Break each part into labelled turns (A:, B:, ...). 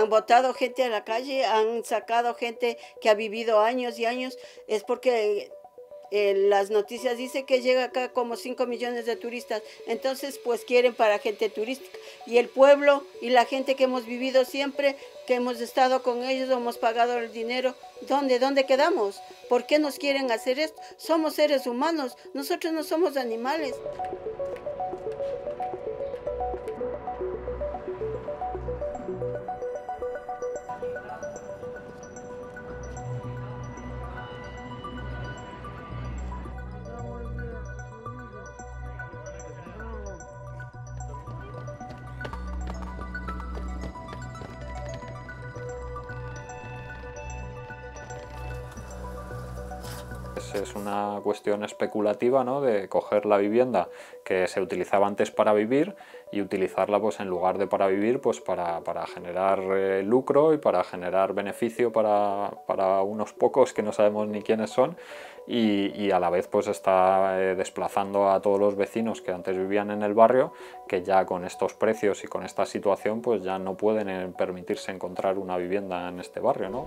A: han botado gente a la calle, han sacado gente que ha vivido años y años, es porque eh, las noticias dicen que llega acá como 5 millones de turistas, entonces pues quieren para gente turística. Y el pueblo y la gente que hemos vivido siempre, que hemos estado con ellos, hemos pagado el dinero, ¿dónde, dónde quedamos? ¿Por qué nos quieren hacer esto? Somos seres humanos, nosotros no somos animales.
B: Es una cuestión especulativa ¿no? de coger la vivienda que se utilizaba antes para vivir y utilizarla pues, en lugar de para vivir pues, para, generar eh, lucro y para generar beneficio para, unos pocos que no sabemos ni quiénes son y, a la vez pues, está eh, desplazando a todos los vecinos que antes vivían en el barrio que ya con estos precios y con esta situación pues ya no pueden eh, permitirse encontrar una vivienda en este barrio. ¿no?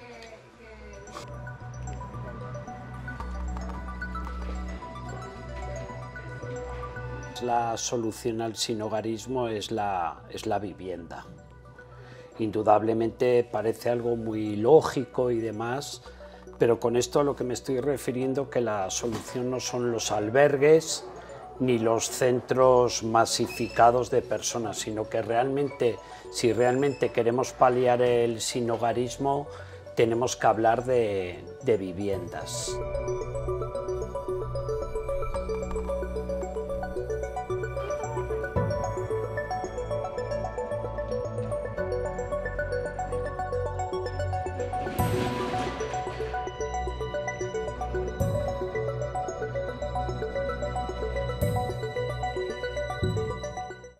C: La solución al sinogarismo es la, es la vivienda. Indudablemente parece algo muy lógico y demás, pero con esto a lo que me estoy refiriendo que la solución no son los albergues, ni los centros masificados de personas, sino que realmente, si realmente queremos paliar el sinogarismo, tenemos que hablar de, de viviendas.